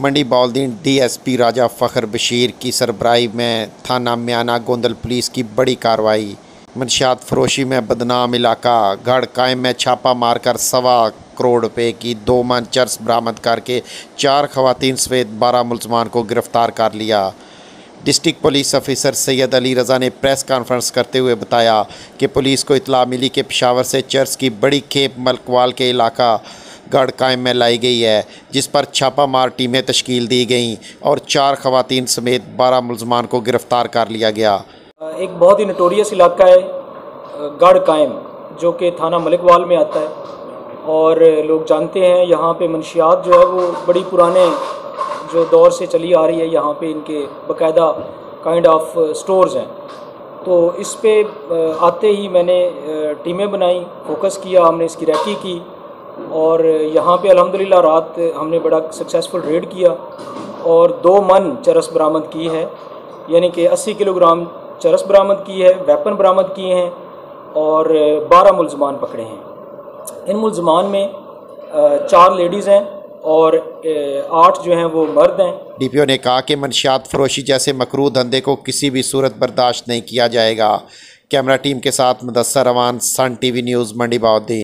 मंडी Bahauddin DSP Raja Fakhar Bashir की सरबराही में थाना म्याना गोंदल पुलिस की बड़ी कार्रवाई। मनशियात फरोशी में बदनाम इलाका गढ़ कायम में छापा मारकर सवा करोड़ रुपए की दो मन चर्स बरामद करके चार खवतिन समेत बारह मुलजमान को गिरफ़्तार कर लिया। District police officer Syed Ali Raza ने प्रेस कॉन्फ्रेंस करते हुए बताया कि पुलिस को इतला मिली कि पेशावर से चर्च की बड़ी खेप मलकवाल के इलाका गढ़ कायम में लाई गई है, जिस पर छापा मार टीमें तश्कील दी गईं और चार खवतिन समेत बारह मुलजमान को गिरफ़्तार कर लिया गया। एक बहुत ही नटोरियस इलाका है गढ़ कायम जो कि थाना मलिकवाल में आता है। और लोग जानते हैं, यहाँ पे मनशियात जो है, वो बड़ी पुराने जो दौर से चली आ रही है, यहाँ पे इनके बकायदा काइंड ऑफ़ स्टोर्स हैं। तो इस पे आते ही मैंने टीमें बनाई फोकस किया, हमने इसकी रैकी की। और यहाँ पे अल्हम्दुलिल्लाह, रात हमने बड़ा सक्सेसफुल रेड किया और दो मन चरस बरामद की है। यानी कि 80 किलोग्राम चरस बरामद की है वेपन बरामद किए हैं और 12 मुलजमान पकड़े हैं। इन मुलजमान में चार लेडीज़ हैं और आठ जो हैं वो मर्द हैं। डीपीओ ने कहा कि मनशियात फरोशी जैसे मकरू धंधे को किसी भी सूरत बर्दाश्त नहीं किया जाएगा। कैमरा टीम के साथ मुदसर रवान सन टीवी न्यूज़ मंडी बाउद्दीन।